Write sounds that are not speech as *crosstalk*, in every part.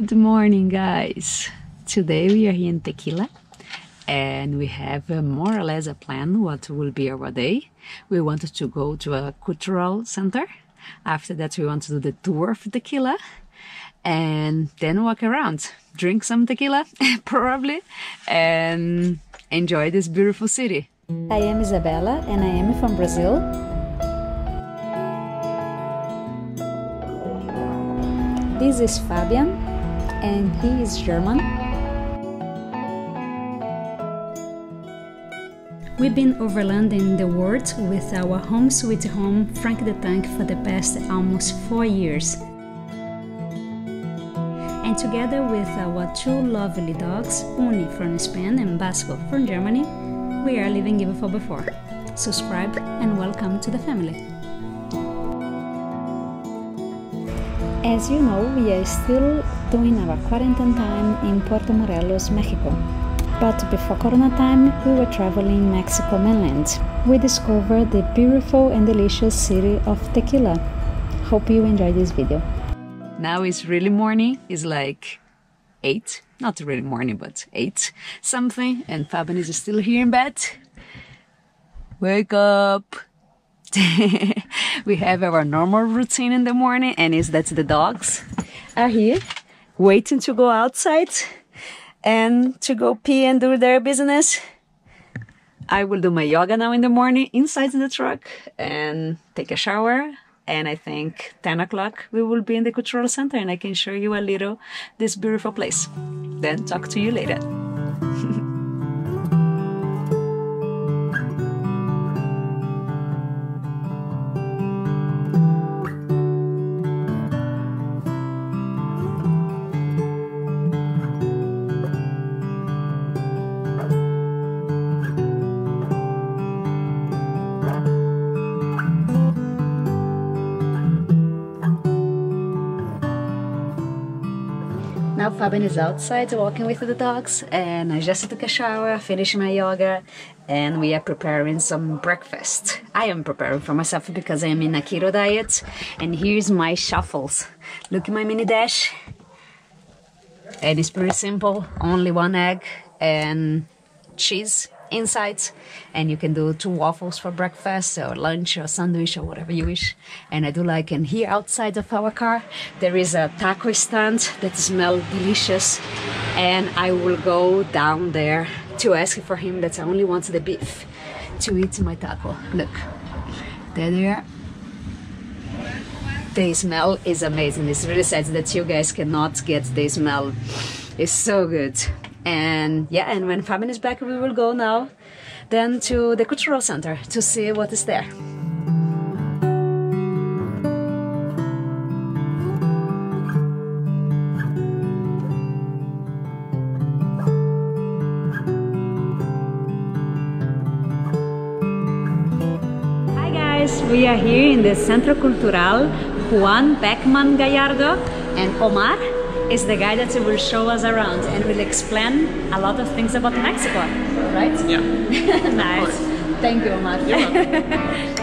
Good morning, guys. Today we are here in Tequila and we have more or less a plan what will be our day. We wanted to go to a cultural center. After that, we want to do the tour of Tequila and then walk around, drink some tequila, *laughs* probably, and enjoy this beautiful city. I am Isabella and I am from Brazil. This is Fabian and he is German. We've been overlanding the world with our home sweet home Frank the Tank for the past almost four years. And together with our two lovely dogs, Uni from Spain and Basco from Germany, we are living even for before. Subscribe and welcome to the family. As you know, we are still doing our quarantine time in Puerto Morelos, Mexico. But before Corona time, we were traveling Mexico mainland. We discovered the beautiful and delicious city of Tequila. Hope you enjoy this video. Now it's really morning. It's like eight, not really morning, but eight something. And Fabian is still here in bed. Wake up. *laughs* we have our normal routine in the morning and is that the dogs are here waiting to go outside and to go pee and do their business. I will do my yoga now in the morning inside the truck and take a shower and I think 10 o'clock we will be in the cultural center and I can show you a little this beautiful place. Then talk to you later. *laughs* Now Fabian is outside walking with the dogs and I just took a shower, finished my yoga and we are preparing some breakfast. I am preparing for myself because I am in a keto diet and here's my chaffles. Look at my mini dash and it's pretty simple, only one egg and cheese inside and you can do two waffles for breakfast or lunch or sandwich or whatever you wish. And i do like and here outside of our car there is a taco stand that smells delicious. And i will go down there to ask for him that i only want the beef to eat my taco. Look there they are. The smell is amazing. It's really sad that you guys cannot get the smell. It's so good and yeah and when Fabian is back we will go now then to the cultural center to see what is there. Hi guys, we are here in the Centro Cultural Juan Beckmann Gallardo and Omar is the guy that will show us around and will explain a lot of things about Mexico, right? Yeah. *laughs* nice. Thank you, Omar. *laughs*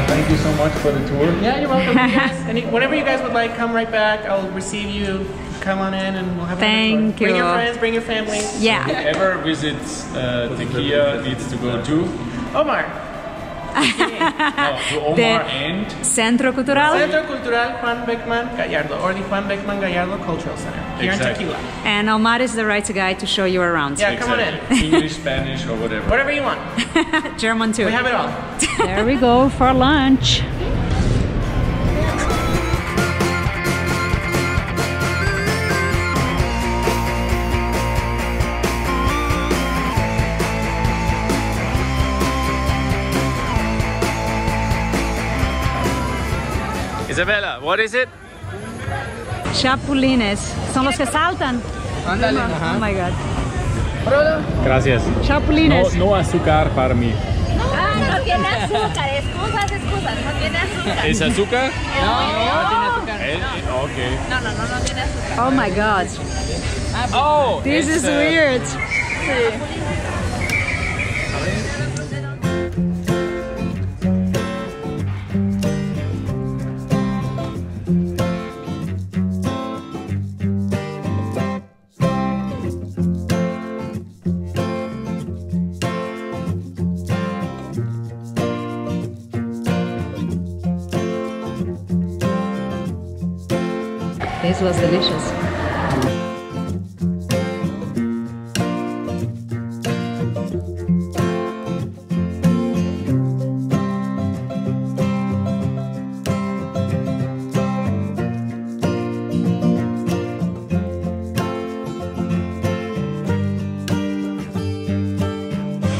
Uh, thank you so much for the tour. Yeah, you're welcome. *laughs* You guys, any, whenever you guys would like, come right back. I'll receive you. Come on in and we'll have a Thank Bring your friends, bring your family. Yeah. Whoever visits uh, Tequila needs to go to, Omar, no, to Omar The- and Centro Cultural. Centro Cultural Juan Beckmann Gallardo, or the Juan Beckmann Gallardo Cultural Center here Exactly. in Tequila. And Omar is the right guy to show you around. Yeah, come on in. English, Spanish, or whatever. Whatever you want. *laughs* German too. We have it all. *laughs* There we go for lunch. Isabella, what is it? Chapulines. Son los que saltan. Oh my god. Gracias. Chapulines. no azúcar para mí. Ah, no tiene azúcar, excusas, excusas, no tiene azúcar. ¿Es azúcar? No, no tiene azúcar. Eh, eh, okay. No, no, no, no tiene azúcar. Oh my god. Oh, This is uh, weird. This was delicious.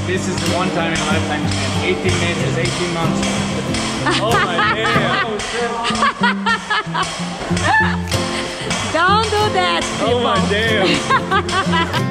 This is the one time in my lifetime spent 18 measures, 18 months. Oh my damn. Don't do that, Oh my damn. *laughs*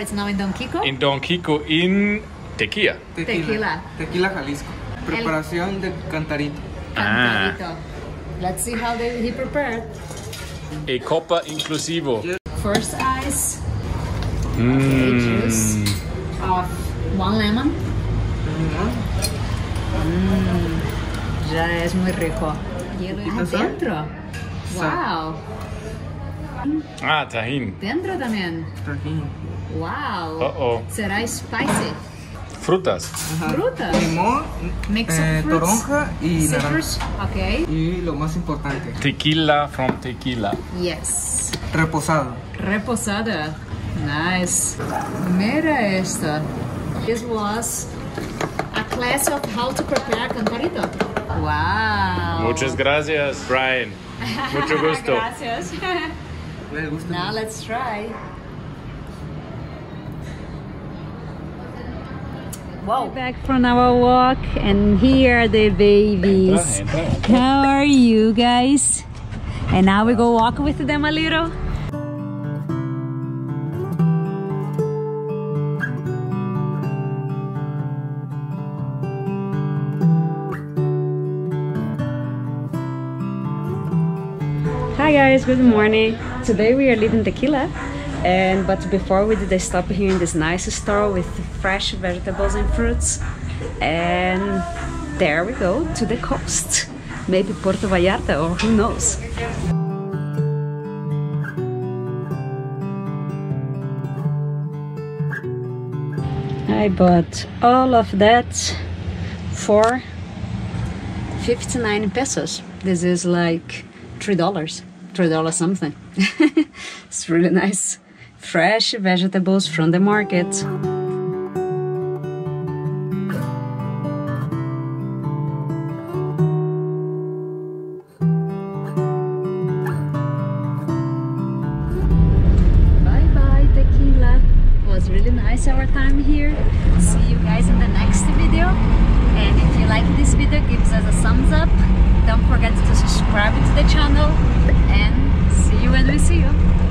Right now in Don Kiko. In Don Kiko in Tequila. Tequila. Tequila Jalisco. Preparación de cantarito. Ah. Cantarito. Let's see how they, he prepared. A copa inclusivo. First ice, Mm. juice of one lemon. Mm, ya es muy rico. Hielo dentro. Wow. Ah, tajín. Dentro también. Tajín. Wow. Uh oh. Será spicy. Frutas. Ajá. Frutas. Limón, Mix of eh, fruits. toronja y Citrus. naranja. Okay. Y lo más importante, Tequila from Tequila. Yes. reposado. Reposada. Nice. Mira esta. This was a class of how to prepare cantarito. Wow. Muchas gracias, Brian. *laughs* Mucho gusto. Gracias. Now let's try. Wow. Back from our walk, and here are the babies. How are you guys? And now we go walk with them a little. Hi guys, good morning. Today we are leaving Tequila, and but before we did a stop here in this nice store with fresh vegetables and fruits, and there we go to the coast. Maybe Puerto Vallarta or who knows. I bought all of that for 59 pesos. This is like three dollars, three dollars something. *laughs* it's really nice. Fresh vegetables from the market. Bye bye, tequila. It was really nice our time here. See you guys in the next video. And if you like this video, give us a thumbs up. Don't forget to subscribe to the channel and see you when we see you.